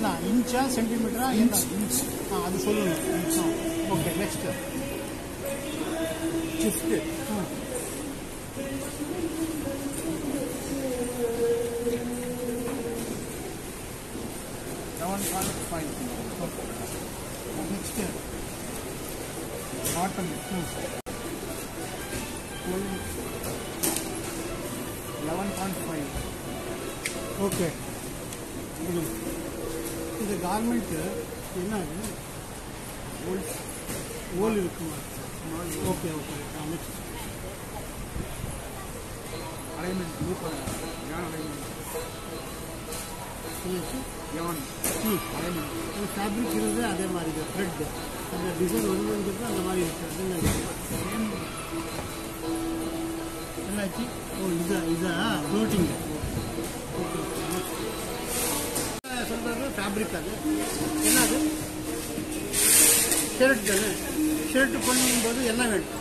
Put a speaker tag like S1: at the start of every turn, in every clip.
S1: என்ன இன்ச்சா சென்டிமீட்டரா என்ன இன்ச் ஆ அது சொல்லணும் inch okay next
S2: chest seven point five
S1: next
S2: bottom eleven point five
S1: okay இது இந்த கார்மெண்ட் என்ன ஓல் ஓல் இருக்குமா? ஓகே ஓகே அமைச்சு
S2: அலைன்மெண்ட் லூப் யான் அலைன்மெண்ட் யான் அலைன்மெண்ட்
S1: ஃபேப்ரிக் இருந்து அதே மாதிரி இது த்ரெட் அந்த டிசைன் வந்து வந்துருக்கு அந்த மாதிரி இருக்கு. என்னாச்சு ஓ இதா? இதா ஃப்ளோட்டிங் சொல்கிறது ஃபேப்ரிக் அது. என்ன அது ஷர்ட் தானே? ஷர்ட் பண்ணும்போது என்ன வேணும்?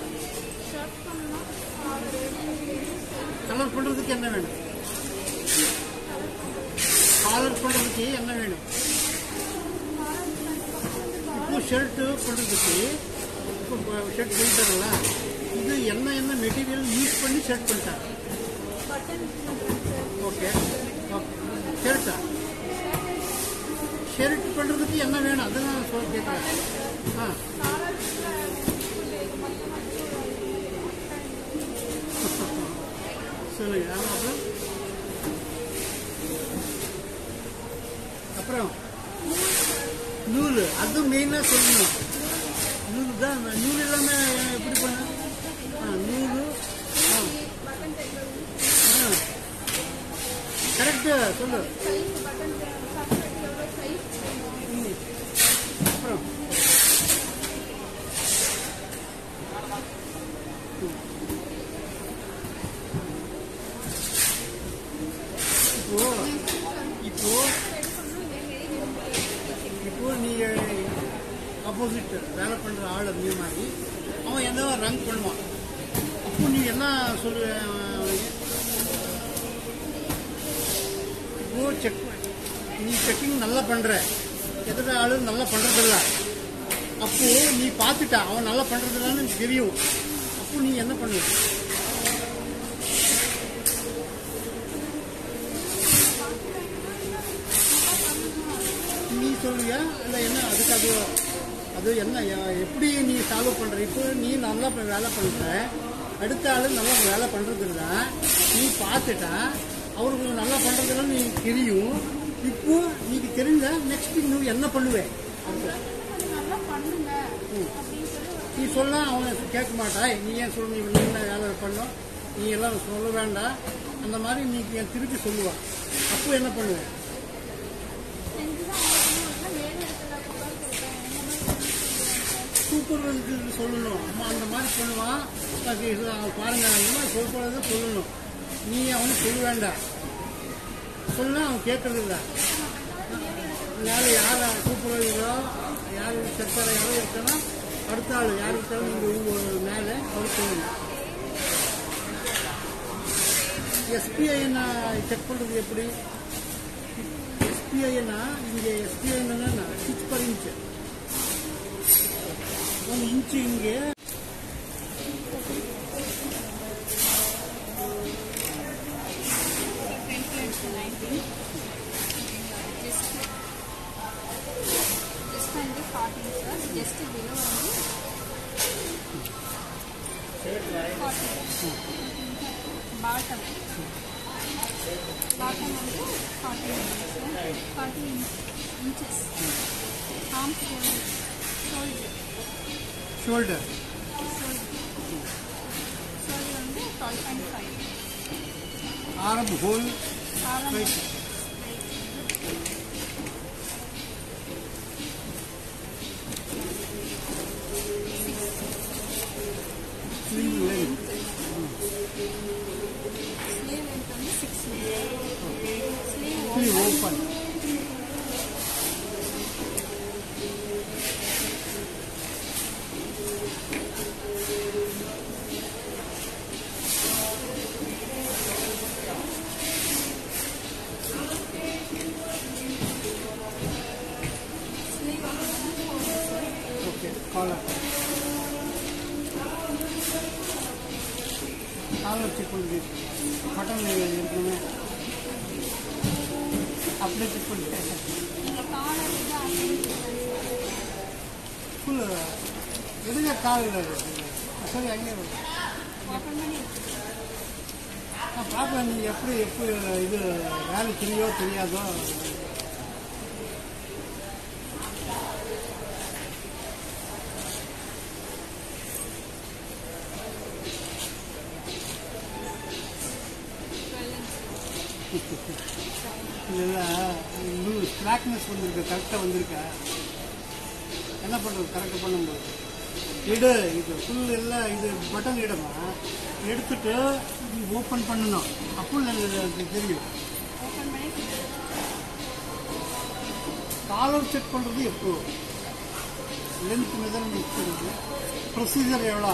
S1: கலர் பண்ணுறதுக்கு என்ன வேணும்? காலர் பண்ணுறதுக்கு என்ன வேணும்? இப்போ ஷர்ட்டு பண்ணுறதுக்கு இப்போ ஷர்ட் பண்ணிட்டாங்கல்ல இது என்ன என்ன மெட்டீரியல் யூஸ் பண்ணி ஷர்ட் பண்ணிட்டாங்க ஓகே ஷர்ட் பண்ணுறதுக்கு என்ன வேணும்? அதுதான் நான் சொல்ல கேட்குறேன் ஆ. சொல்லுங்க அப்புறம் அப்புறம் நூல். அது மெயினாக சொல்லணும். நூல் தான் நூல் இல்லாமல் எப்படி பண்ண? ஆ நூல். ஆ. கரெக்டு சொல்லு ம். அப்புறம் இப்போ இப்போ இப்போ நீங்க ஆப்போசிட் வேலை பண்ற ஆள் அதிகமாகி அவன் என்ன ரன் பண்ணுவான். அப்போ நீ என்ன சொல்லு இப்போ செக் நீ செக்கிங் நல்லா பண்ற. எதிர ஆளு நல்லா பண்றதில்ல? அப்போ நீ பார்த்துட்ட அவன் நல்லா பண்றதில்லன்னு எனக்கு தெரியும். அப்போ நீ என்ன பண்ணு நீ சொல்லுங்க இல்லை என்ன அதுக்கு அது என்ன எப்படி நீ சால்வ் பண்ற? இப்போ நீ நல்லா வேலை பண்ற. அடுத்த ஆளு நல்லா வேலை பண்றது நீ பார்த்துட்டா அவருக்கு நல்லா பண்றதுல நீ தெரியும். இப்போ நீக்கு தெரிஞ்ச நெக்ஸ்ட் நீ என்ன பண்ணுவேன்
S3: நல்லா பண்ணுங்க
S1: நீ சொல்ல அவன் கேட்க மாட்டாய் நீ ஏன் சொல்ல நீ என்ன வேலை பண்ணும் நீ எல்லாம் சொல்ல வேண்டாம். அந்த மாதிரி நீ என் திருப்பி சொல்லுவான் அப்போ என்ன பண்ணுவேன்
S3: மாதிரி
S1: சொல்லணும். அம்மா அந்த மாதிரி சொல்லுவான். அது அவன் பாருங்க அந்த மாதிரி சொல்றத சொல்லணும். நீ அவனுக்கு சொல்ல வேண்டாம். சொன்னா அவன் கேட்கறது இல்லை. அதனால யார் சூப்பர்வைசரோ யார் செக்டரோ யாரோ இருக்கனா? அடுத்த ஆள் யார் இருக்காலும் நீங்கள் உங்கள் மேலே அவர் சொல்லணும். எஸ்பிஐ நான் செக் பண்ணுறது எப்படி? எஸ்பிஐனா இங்கே SBI
S3: 뭉친게 Just below only 40. Bottom. Bottom only 40 inches.
S1: 40
S3: inches. Arms shoulder. Shoulder. shoulder.
S1: Arm hole.
S3: Arm
S1: hole. Slim
S3: length. Slim length. Slim open.
S1: Collar collar check பண்ணுது மட்டன் இருக்கணுமே அப்படியே செக் பண்ணிட்டு ஃபுல் எதுங்க கால் சரி அங்கே பார்க்கலாம் நீங்கள் எப்படி எப்படி இது வேலை தெரியோ தெரியாதோ இல்லைன்னா இன்னும் ஸ்லாக்னஸ் வந்திருக்கு கரெக்டாக வந்திருக்கா. என்ன பண்ணுறது கரெக்டாக பண்ணும்போது இடு இது ஃபுல் எல்லாம் இது பட்டன் இடமா? எடுத்துட்டு ஓப்பன் பண்ணணும். அப்போ எனக்கு தெரியும்.
S3: ஓப்பன்
S1: காலர் செக் பண்ணுறது எப்போ லென்த் மெதர்மெண்ட் ப்ரொசீஜர் எவ்வளோ?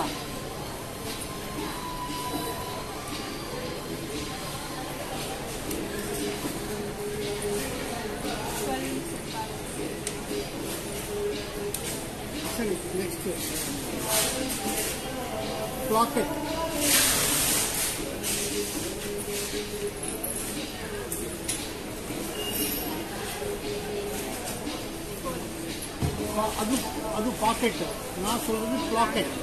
S1: சரி நெக்ஸ்ட் ப்ளாக்கெட் அது அது பாக்கெட் நான் சொல்றது ப்ளாக்கெட்